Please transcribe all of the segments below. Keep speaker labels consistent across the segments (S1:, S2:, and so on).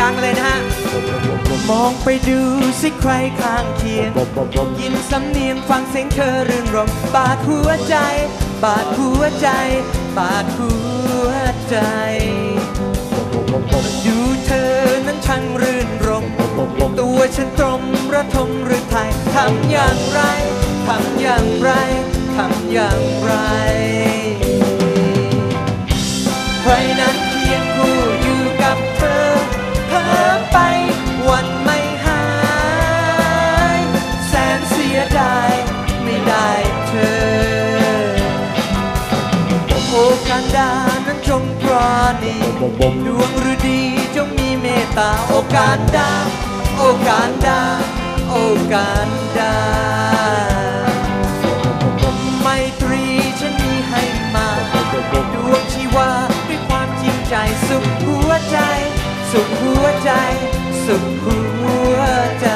S1: ดังๆเลยนะฮะ มองไปดูสิใครข้างเคียง ยินสำเนียงฟังเสียงเธอรื่นรมบาดหัวใจ บาดหัวใจ บาดหัวใจ ดูเธอนั้นช่างรื่นรม ตัวฉันตรมระทมหรือไทยทำอย่างไร ทำอย่างไร ทำอย่างไร โอกันดานั้นจงปราณีดวงฤดีจงมีเมตตาโอกันดา โอกันดา โอกันดา ไมตรีฉันมีให้มา ดวงชีวาด้วยความจริงใจสุขหัวใจ สุขหัวใจ สุขหัวใจ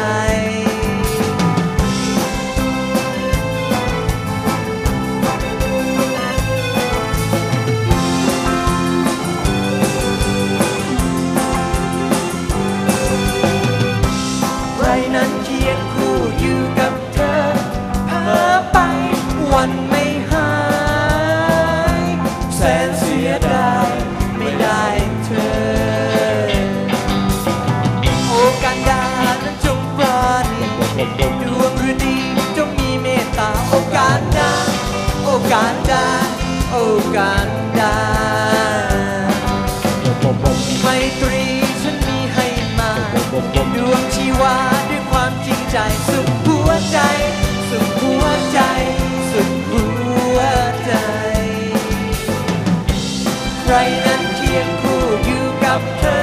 S1: วันไม่หาย แสนเสียดายไม่ได้เธอ โอกันดานั้นจงปราณีดวงฤดีจงมีเมตตา โอกาสดา โอกาสดา โอกาสดา ใครนั้นเทียงคู่อยู่กับเธอ